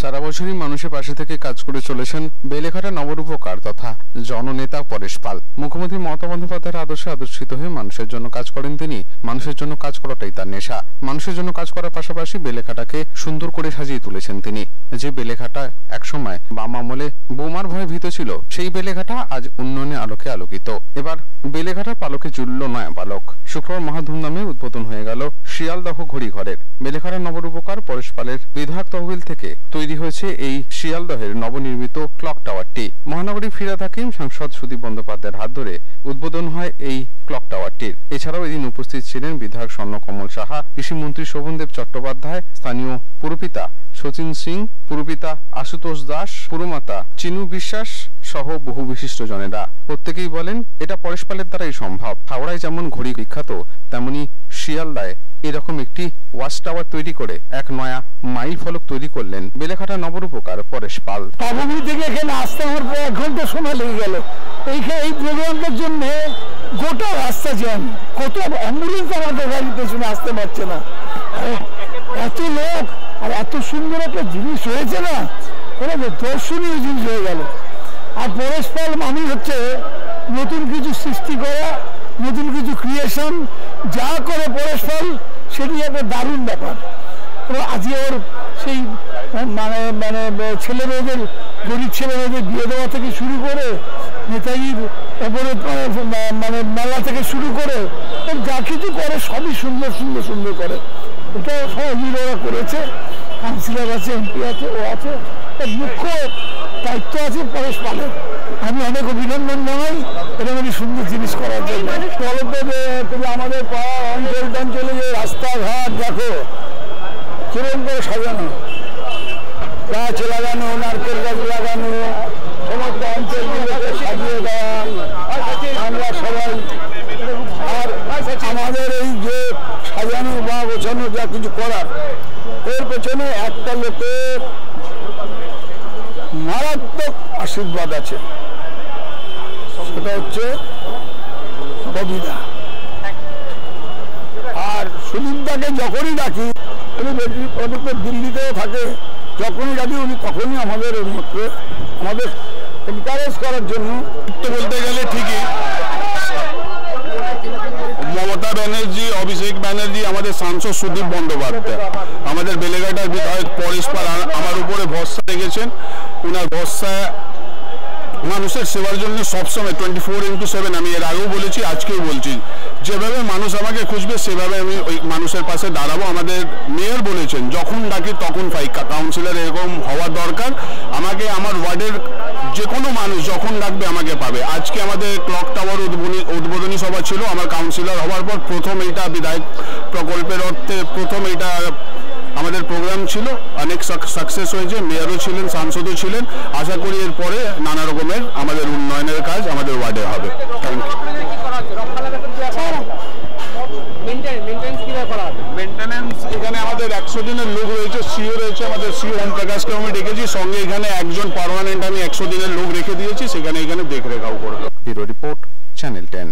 সারা বছরই মানুষের পাশে থেকে কাজ করে চলেছেন বেলেঘাটা নবরূপকার তথা জননেতা পরেশ পাল। মুখ্যমন্ত্রী মমতা বন্দ্যোপাধ্যায়ের আদর্শে আদর্শিত হয়ে মানুষের জন্য কাজ করেন তিনি। মানুষের জন্য কাজ করাটাই তার নেশা। মানুষের জন্য কাজ করার পাশাপাশি বেলেঘাটাকে সুন্দর করে সাজিয়ে তুলেছেন তিনি। যে বেলেঘাটা একসময় বাম আমলে বোমার ভয়ে ভীত ছিল, সেই বেলেঘাটা আজ উন্নয়নে আলোকে আলোকিত। এবার বেলেঘাটা পালকে জুড়ল নয়া পালক। শুক্রবার মহা ধুমধামে উদ্বোধন হয়ে গেল শিয়ালদহ ঘড়ি ঘরের বেলেঘাটা নবরূপকার পরেশ পালের বিধায়ক তহবিল থেকে তৈরি হয়েছে এই শিয়ালদহের নবনির্মিত ক্লক টাওয়ারটি। মহানগরী ফিরাদ হাকিম সাংসদ সুদীপ বন্দ্যোপাধ্যায়ের হাত ধরে। উদ্বোধন হয় এই ক্লক টাওয়ারটির। এছাড়াও এদিন উপস্থিত ছিলেন বিধায়ক স্বর্ণকমল সাহা, কৃষিমন্ত্রী শোভনদেব চট্টোপাধ্যায়, স্থানীয় পুরপিতা সচিন সিং, পুরপিতা আশুতোষ দাস, পুরমাতা চিনু বিশ্বাস সহ বহু বিশিষ্ট জনেরা। প্রত্যেকেই বলেন, এটা পরেশপালের দ্বারাই সম্ভব। হাওড়ায় যেমন ঘড়ি বিখ্যাত, তেমনি শিয়ালদায় এরকম একটি ওয়াচ টাওয়ার তৈরি করে এক নয়া মাইল ফলক তৈরি করলেন বেলেঘাটা নবরূপকার পরেশ পাল। থেকে এখানে আসতে আমার প্রায় এক ঘণ্টা সময় লেগে গেল। এইখানে এই প্রোগ্রামটার জন্য গোটা রাস্তা জ্যাম। কত অ্যাম্বুলেন্স আমাদের গাড়ির পেছনে আসতে পারছে না। এত লোক আর এত সুন্দর একটা জিনিস হয়েছে না? দর্শনীয় জিনিস হয়ে গেল। আর পরেশ পাল মানে হচ্ছে নতুন কিছু সৃষ্টি করা, নতুন কিছু ক্রিয়েশন যা করে পরেশ পাল সেটি একটা দারুণ ব্যাপার। তো আজকে ওর সেই মানে মানে ছেলে মেয়েদের গরিব ছেলে মেয়েদের বিয়ে দেওয়া থেকে শুরু করে নেতাজির ওপরে মানে মেলা থেকে শুরু করে যা কিছু করে সবই সুন্দর সুন্দর সুন্দর করে। এটা সবাই মিলে ওরা করেছে। কাউন্সিলর আছে এমপি আছে ও আছে তার মুখ্য দায়িত্ব আছে পরেশ পালের। আমি অনেক অভিনন্দন জানাই। এরকম একটি সুন্দর জিনিস করার জন্য। কিরম করে সাজানো। গাছ লাগানো, নারকেল গাছ লাগানো, সমস্ত অঞ্চলগুলোকে সাজিয়ে দেওয়া। আমরা সবাই আর আমাদের এই যে সাজানো বা গোছানো যা কিছু করার, এর পেছনে একটা লোকের মারাত্মক আশীর্বাদ আছে। সেটা হচ্ছে কবিতা আর সুদীপদাকে যখনই ডাকি, উনি ওদিকে দিল্লিতেও থাকে। যখনই ডাকি, উনি তখনই আমাদের মধ্যে আমাদের এনকারেজ করার জন্য বলতে গেলে ঠিকই। মমতা ব্যানার্জি, অভিষেক ব্যানার্জি, আমাদের সাংসদ সুদীপ বন্দ্যোপাধ্যায়। আমাদের বেলেঘাটার বিধায়ক পরেশ পাল আমার উপরে ভরসা রেখেছেন। ওনার ভরসা মানুষের সেবার জন্য সবসময় টোয়েন্টি ফোর ইন্টু সেভেন আমি এর আগেও বলেছি, আজকেও বলছি। যেভাবে মানুষ আমাকে খুঁজবে, সেভাবে আমি ওই মানুষের পাশে দাঁড়াবো। আমাদের মেয়র বলেছেন, যখন ডাকি তখন পাই কাউন্সিলর এরকম হওয়ার দরকার। আমাকে আমার ওয়ার্ডের যে কোনো মানুষ যখন ডাকবে আমাকে পাবে। আজকে আমাদের ক্লক টাওয়ার উদ্বোধনী উদ্বোধনী সভা ছিল, আমার কাউন্সিলর হওয়ার পর প্রথম এইটা বিধায়ক প্রকল্পের অর্থে, প্রথম এইটা আমাদের প্রোগ্রাম ছিল অনেক সাকসেস হয়েছে মেয়রও ছিলেন সাংসদও ছিলেন। আশা করি এরপরে নানা রকমের আমাদের উন্নয়নের কাজ আমাদের ওয়ার্ডে হবে। থ্যাংক এখানে আমাদের একশো দিনের লোক রয়েছে সিও রয়েছে আমাদের সিও ওম প্রকাশকে আমি ডেকেছি। সঙ্গে এখানে একজন পার্মানেন্ট আমি একশো দিনের লোক রেখে দিয়েছি সেখানে এখানে দেখরেখাও করবে ব্যুরো রিপোর্ট চ্যানেল টেন।